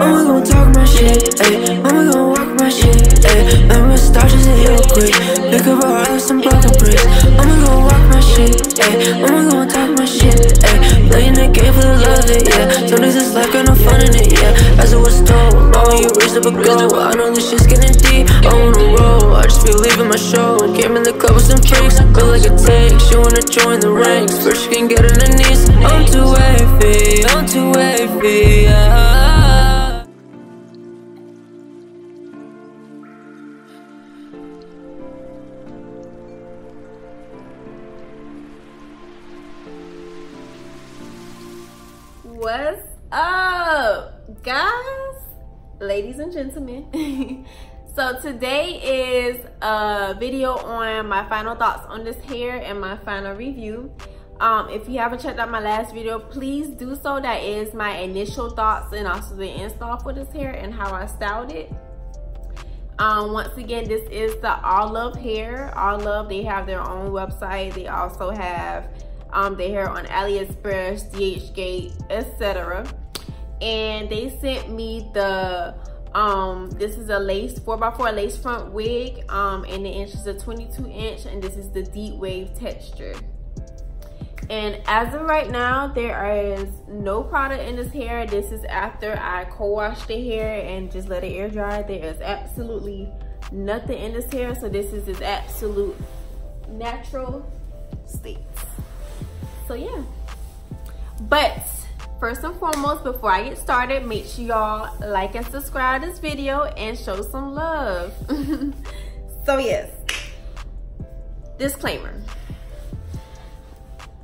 Mama gon' talk my shit, ayy. Mama gon' walk my shit, ayy. Start just heal quick. Pick up a with some broken bricks. Mama gon' walk my shit, ayy. Mama gon' talk my shit, ayy. Playing the game for the love of it, yeah. Some days it's like got no fun in it, yeah. As it was told, mama, you reached up a goal. I know this shit's getting deep. I'm on a roll. I just feel leaving my show. Came in the club with some tricks. Feel like a tank, She wanna join the ranks. First, she can get on her knees. I'm too wavy. I'm too wavy, yeah. Ladies and gentlemen? so today is a video on my final thoughts on this hair and my final review. Um, if you haven't checked out my last video, please do so. That is my initial thoughts and also the install for this hair and how I styled it. Um, once again, this is the Allove Hair. Allove, they have their own website. They also have um, their hair on AliExpress, DHgate, etc. And they sent me the, um, this is a lace, 4x4 lace front wig, um, and the inch is a 22 inch, and this is the deep wave texture. And as of right now, there is no product in this hair. This is after I co-washed the hair and just let it air dry. There is absolutely nothing in this hair. So this is its absolute natural state so yeah but first and foremost before i get started make sure y'all like and subscribe this video and show some love. So yes. Disclaimer.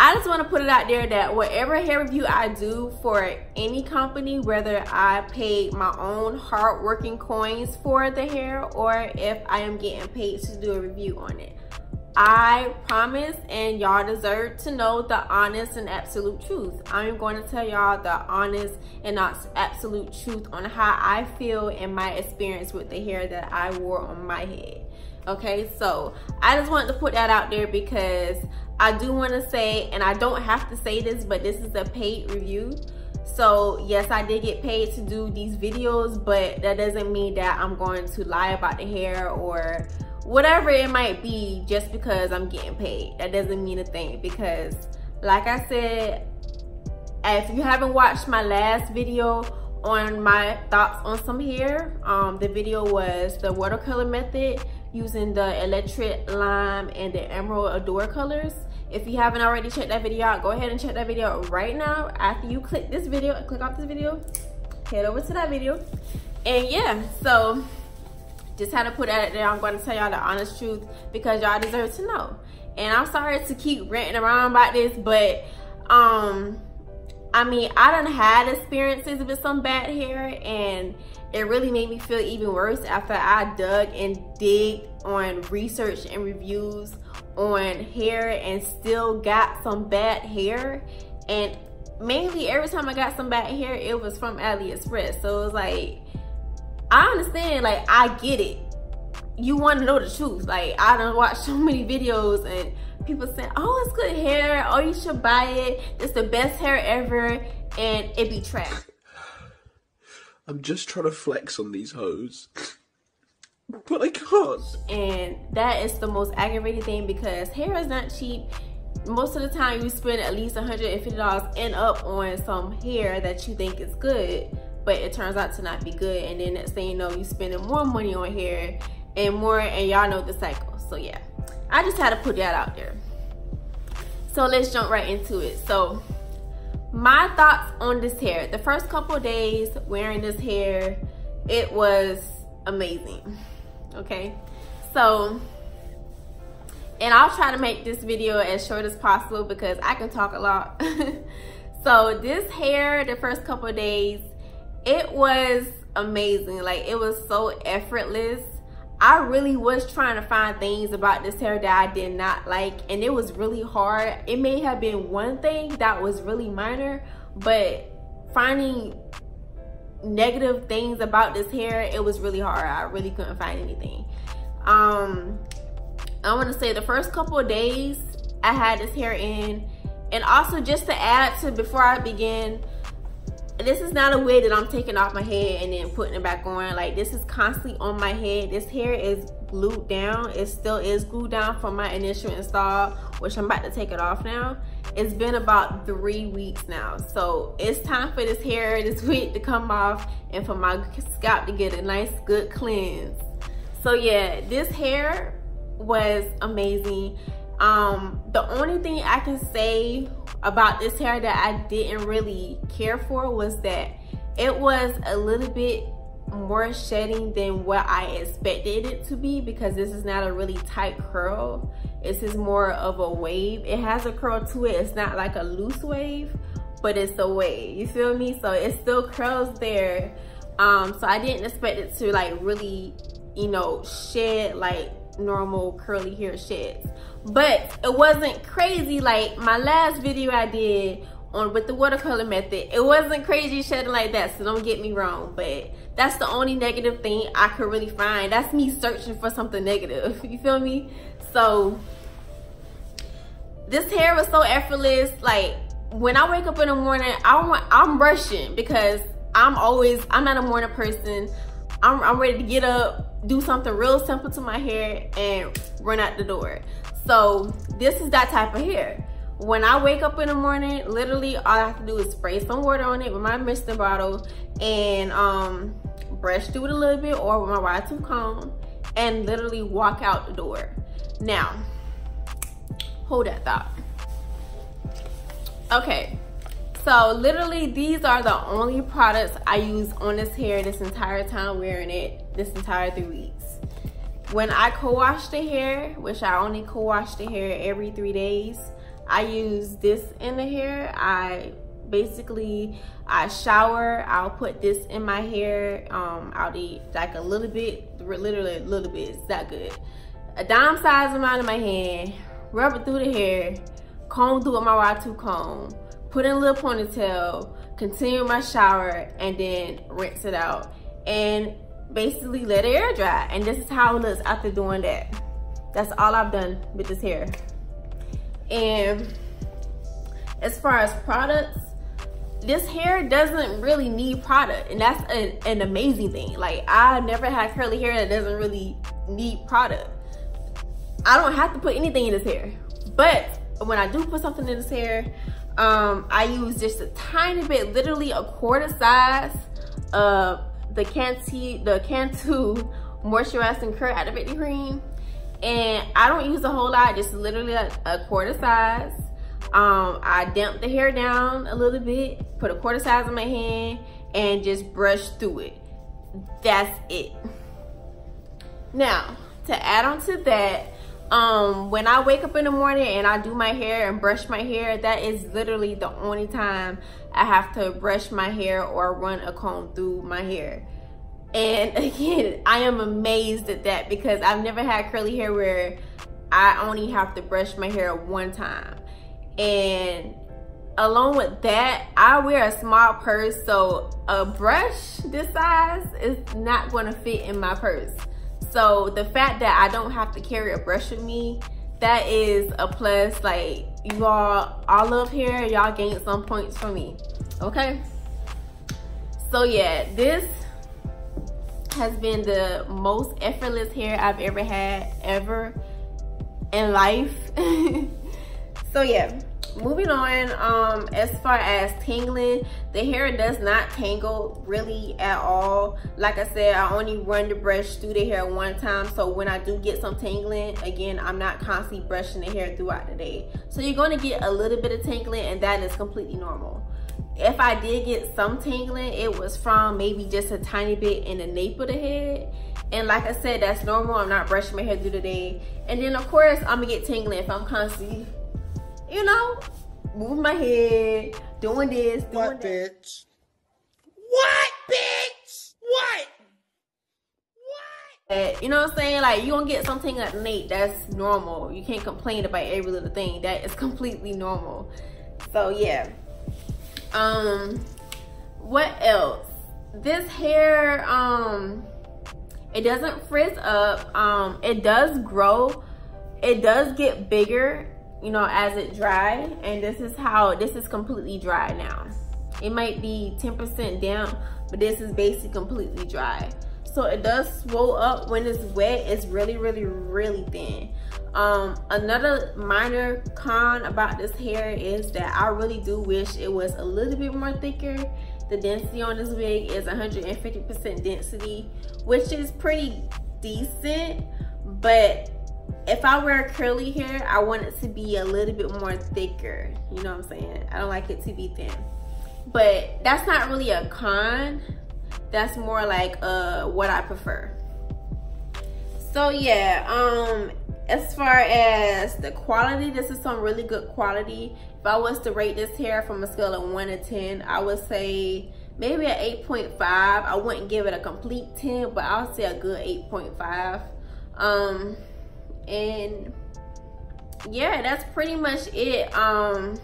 I just want to put it out there that whatever hair review I do for any company, whether I paid my own hard-working coins for the hair or if I am getting paid to do a review on it, I promise and y'all deserve to know the honest and absolute truth. I'm going to tell y'all the honest and absolute truth on how I feel and my experience with the hair that I wore on my head. Okay, so I just wanted to put that out there because I do want to say, and I don't have to say this, but this is a paid review. So yes, I did get paid to do these videos, but that doesn't mean that I'm going to lie about the hair or whatever it might be just because I'm getting paid. That doesn't mean a thing because like I said, if you haven't watched my last video on my thoughts on some hair, um, the video was the watercolor method using the electric lime and the emerald adore colors. If you haven't already checked that video out, go ahead and check that video right now. After you click this video, click off this video, head over to that video. And yeah, so just had to put that there. I'm going to tell y'all the honest truth because y'all deserve to know. And I'm sorry to keep ranting around about this, but um, I mean, I done had experiences with some bad hair and it really made me feel even worse after I dug and dig on research and reviews on hair and still got some bad hair. And mainly every time I got some bad hair, it was from AliExpress. So it was like, I understand, like, I get it. You want to know the truth. Like, I don't watch so many videos and people saying, oh, it's good hair. Oh, you should buy it. It's the best hair ever. And it be trash. I'm just trying to flex on these hoes. But I can't. And that is the most aggravating thing because hair is not cheap. Most of the time you spend at least $150 and up on some hair that you think is good but it turns out to not be good. And then next thing you know you spending more money on hair and more and y'all know the cycle. So yeah. I just had to put that out there. So let's jump right into it. So my thoughts on this hair. The first couple days wearing this hair it was amazing. Okay? So and I'll try to make this video as short as possible because I can talk a lot. so this hair, the first couple days, it was amazing. Like it was so effortless. I really was trying to find things about this hair that I did not like and it was really hard. It may have been one thing that was really minor but finding negative things about this hair it was really hard. I really couldn't find anything. Um I want to say the first couple of days I had this hair in and also just to add to before I begin this is not a wig that I'm taking off my head and then putting it back on. Like this is constantly on my head. This hair is glued down. It still is glued down from my initial install, which I'm about to take it off now. It's been about three weeks now. So it's time for this hair, this wig to come off and for my scalp to get a nice good cleanse. So yeah, this hair was amazing. Um, the only thing I can say about this hair that I didn't really care for was that it was a little bit more shedding than what I expected it to be because this is not a really tight curl. This is more of a wave. It has a curl to it. It's not like a loose wave, but it's a wave. You feel me? So it still curls there. Um, so I didn't expect it to like really, you know, shed like normal curly hair sheds but it wasn't crazy like my last video I did on with the watercolor method it wasn't crazy shedding like that so don't get me wrong but that's the only negative thing I could really find. That's me searching for something negative you feel me? So this hair was so effortless like when I wake up in the morning I want I'm brushing because I'm always I'm not a morning person I'm, I'm ready to get up do something real simple to my hair and run out the door so this is that type of hair. When I wake up in the morning, literally all I have to do is spray some water on it with my misting bottle and um, brush through it a little bit or with my wide tooth comb and literally walk out the door. Now, hold that thought. Okay, so literally these are the only products I use on this hair this entire time wearing it, this entire three weeks when I co-wash the hair, which I only co-wash the hair every three days, I use this in the hair. I basically, I shower, I'll put this in my hair. Um, I'll eat like a little bit, literally a little bit, it's that good. A dime size amount in my hand, rub it through the hair, comb through with my wide tooth comb, put in a little ponytail, continue my shower, and then rinse it out. And basically let it air dry. And this is how it looks after doing that. That's all I've done with this hair. And as far as products, this hair doesn't really need product. And that's a, an amazing thing. Like I never had curly hair that doesn't really need product. I don't have to put anything in this hair. But when I do put something in this hair, um, I use just a tiny bit, literally a quarter size of the Cantu, the Cantu Moisturizing Curl Activating Cream. And I don't use a whole lot, just literally a, a quarter size. Um, I damp the hair down a little bit, put a quarter size in my hand, and just brush through it. That's it. Now, to add on to that, um, when I wake up in the morning and I do my hair and brush my hair, that is literally the only time I have to brush my hair or run a comb through my hair. And again, I am amazed at that because I've never had curly hair where I only have to brush my hair one time. And along with that, I wear a small purse, so a brush this size is not gonna fit in my purse. So the fact that I don't have to carry a brush with me, that is a plus. Like you all, Allove hair, y'all gain some points for me, okay? So yeah, this has been the most effortless hair I've ever had, ever in life. so yeah, moving on um as far as tangling the hair does not tangle really at all. Like i said i only run the brush through the hair one time. So when i do get some tangling again i'm not constantly brushing the hair throughout the day. So you're going to get a little bit of tangling and that is completely normal. If i did get some tangling it was from maybe just a tiny bit in the nape of the head. And like i said that's normal. I'm not brushing my hair through the day. And then of course i'm gonna get tingling if i'm constantly you know, moving my head, doing this, doing what, that. bitch? What, bitch? What? What? You know what I'm saying? Like, you gonna get something at Nate, that's normal. You can't complain about every little thing. That is completely normal. So, yeah. Um, what else? This hair, um, it doesn't frizz up. Um, it does grow. It does get bigger you know, as it dry. And this is how, this is completely dry now. it might be 10% damp but this is basically completely dry so it does swell up when it's wet it's really really really thin um another minor con about this hair is that i really do wish it was a little bit more thicker the density on this wig is 150 percent density which is pretty decent but if I wear curly hair, I want it to be a little bit more thicker. You know what I'm saying? I don't like it to be thin. But that's not really a con. That's more like uh, what I prefer. So yeah, um, as far as the quality, this is some really good quality. If I was to rate this hair from a scale of 1 to 10, I would say maybe an 8.5. I wouldn't give it a complete 10, but I'll say a good 8.5. Um, and yeah that's pretty much it. Um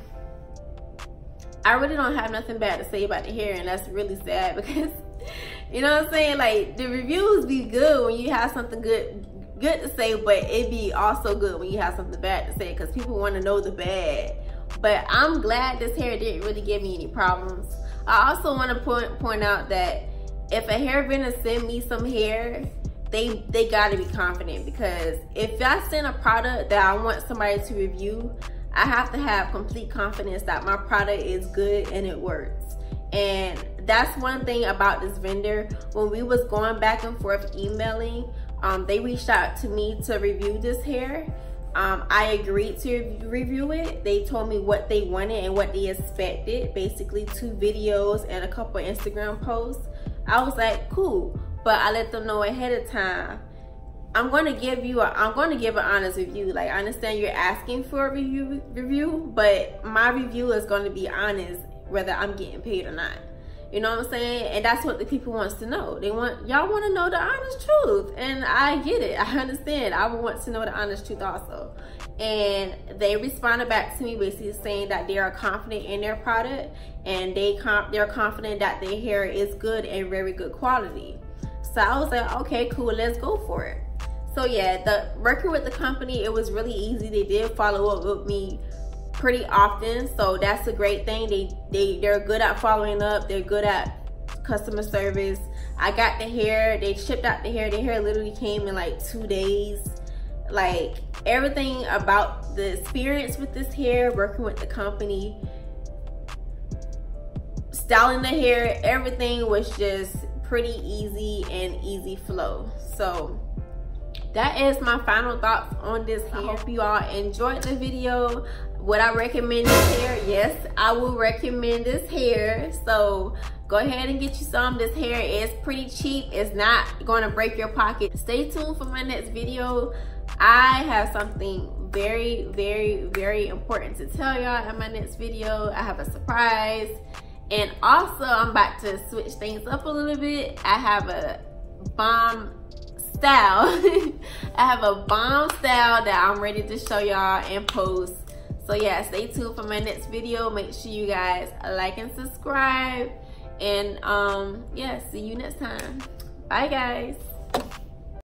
i really don't have nothing bad to say about the hair and that's really sad because you know what i'm saying? Like the reviews be good when you have something good good to say but it be also good when you have something bad to say because people want to know the bad. But i'm glad this hair didn't really give me any problems. I also want to point point out that if a hair vendor send me some hair they they got to be confident because if I send a product that I want somebody to review, I have to have complete confidence that my product is good and it works. And that's one thing about this vendor. When we was going back and forth emailing, um, they reached out to me to review this hair. Um, I agreed to review it. They told me what they wanted and what they expected, basically two videos and a couple Instagram posts. I was like, cool but I let them know ahead of time. I'm going to give you a, I'm going to give an honest review. Like I understand you're asking for a review review, but my review is going to be honest whether I'm getting paid or not. You know what I'm saying? And that's what the people wants to know. They want y'all want to know the honest truth. And I get it. I understand. I want to know the honest truth also. And they responded back to me basically saying that they are confident in their product and they com they're confident that their hair is good and very good quality. So I was like, okay, cool, let's go for it. So yeah, the working with the company, it was really easy. They did follow up with me pretty often. So that's a great thing. They, they, they're good at following up. They're good at customer service. I got the hair, they shipped out the hair. The hair literally came in like two days. Like everything about the experience with this hair, working with the company, styling the hair, everything was just pretty easy and easy flow. So that is my final thoughts on this hair. I hope you all enjoyed the video. Would I recommend this hair? Yes, I will recommend this hair. So go ahead and get you some. This hair is pretty cheap. It's not going to break your pocket. Stay tuned for my next video. I have something very, very, very important to tell y'all in my next video. I have a surprise and also, I'm about to switch things up a little bit. I have a bomb style. I have a bomb style that I'm ready to show y'all and post. So yeah, stay tuned for my next video. Make sure you guys like and subscribe. And um, yeah, see you next time. Bye guys.